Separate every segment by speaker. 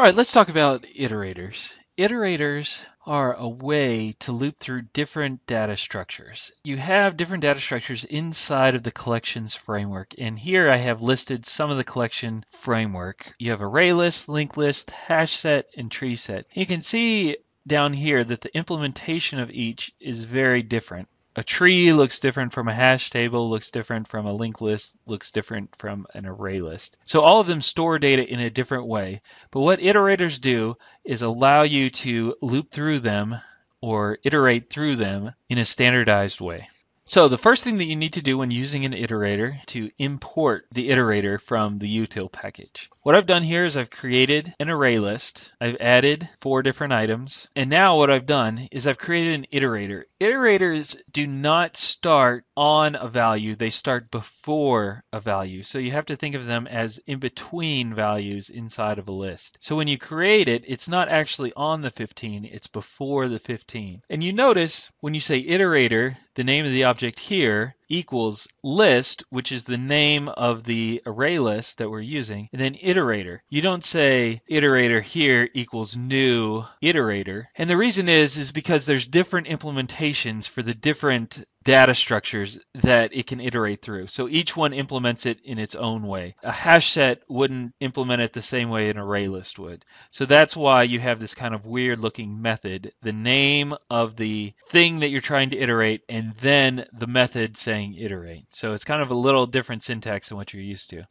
Speaker 1: All right, let's talk about iterators. Iterators are a way to loop through different data structures. You have different data structures inside of the collections framework. And here I have listed some of the collection framework. You have array list, linked list, hash set, and tree set. You can see down here that the implementation of each is very different a tree looks different from a hash table, looks different from a linked list, looks different from an array list. So all of them store data in a different way. But what iterators do is allow you to loop through them or iterate through them in a standardized way. So the first thing that you need to do when using an iterator to import the iterator from the util package. What I've done here is I've created an array list. I've added four different items. And now what I've done is I've created an iterator. Iterators do not start on a value, they start before a value. So you have to think of them as in between values inside of a list. So when you create it, it's not actually on the 15, it's before the 15. And you notice when you say iterator, the name of the object here equals list, which is the name of the array list that we're using, and then iterator. You don't say iterator here equals new iterator. And the reason is is because there's different implementations for the different data structures that it can iterate through. So each one implements it in its own way. A hash set wouldn't implement it the same way an array list would. So that's why you have this kind of weird looking method, the name of the thing that you're trying to iterate, and then the method saying iterate. So it's kind of a little different syntax than what you're used to.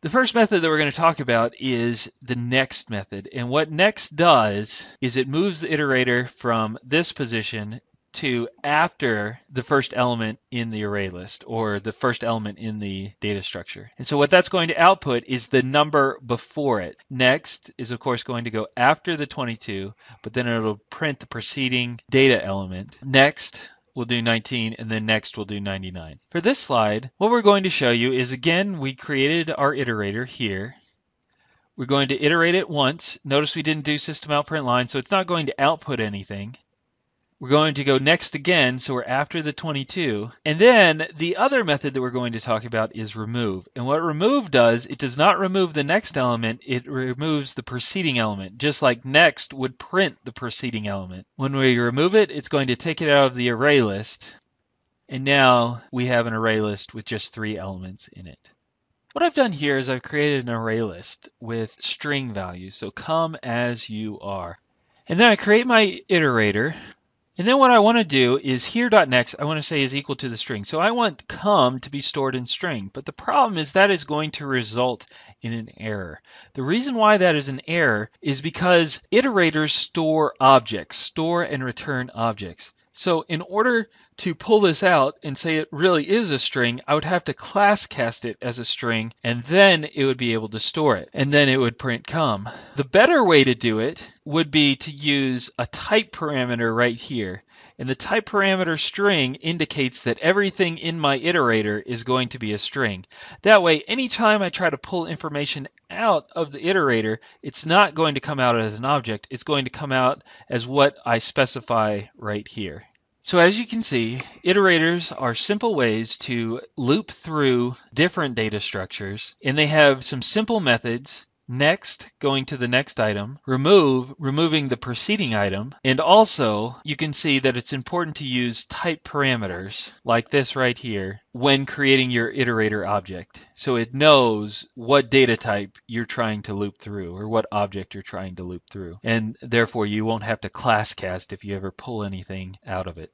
Speaker 1: The first method that we're going to talk about is the next method. And what next does is it moves the iterator from this position to after the first element in the array list or the first element in the data structure. And so what that's going to output is the number before it. Next is of course going to go after the 22, but then it'll print the preceding data element. Next we'll do 19 and then next we'll do 99. For this slide, what we're going to show you is again, we created our iterator here. We're going to iterate it once. Notice we didn't do system out print line, so it's not going to output anything. We're going to go next again, so we're after the 22. And then the other method that we're going to talk about is remove. And what remove does, it does not remove the next element, it removes the preceding element, just like next would print the preceding element. When we remove it, it's going to take it out of the array list. And now we have an array list with just three elements in it. What I've done here is I've created an array list with string values, so come as you are. And then I create my iterator, and then what I want to do is here.next, I want to say is equal to the string. So I want come to be stored in string. But the problem is that is going to result in an error. The reason why that is an error is because iterators store objects, store and return objects. So in order to pull this out and say it really is a string, I would have to class cast it as a string and then it would be able to store it and then it would print come. The better way to do it would be to use a type parameter right here. And the type parameter string indicates that everything in my iterator is going to be a string. That way, anytime I try to pull information out of the iterator, it's not going to come out as an object. It's going to come out as what I specify right here. So as you can see, iterators are simple ways to loop through different data structures, and they have some simple methods Next, going to the next item, remove, removing the preceding item. And also, you can see that it's important to use type parameters, like this right here, when creating your iterator object. So it knows what data type you're trying to loop through, or what object you're trying to loop through. And therefore, you won't have to class cast if you ever pull anything out of it.